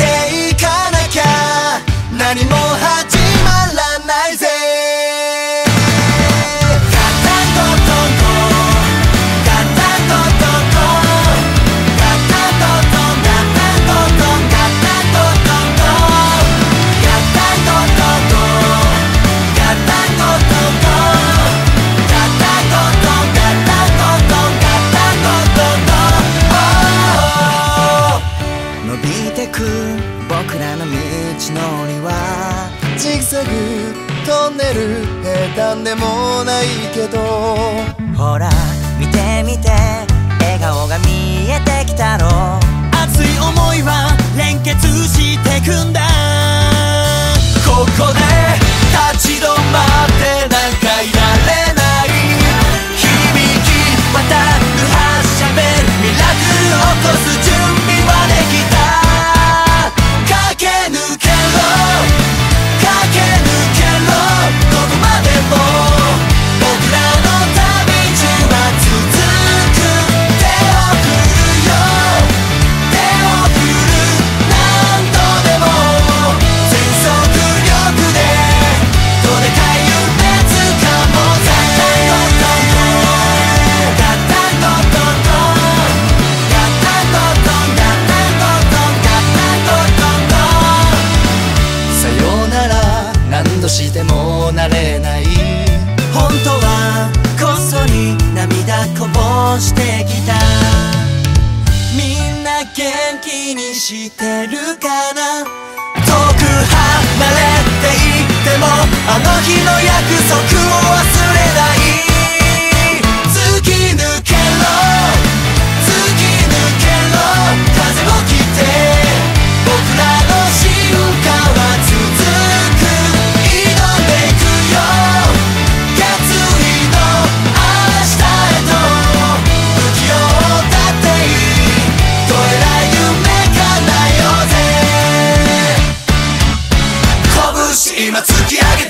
ていかなきゃ。何も始僕らの道のりはジグザグトンネル平坦でもないけど。ほら見て見て笑顔が見えてきたろ。熱い思いは連結ししてきた。みんな元気にしてるかな？遠く離れていてもあの日の約束を忘れ今突き上げて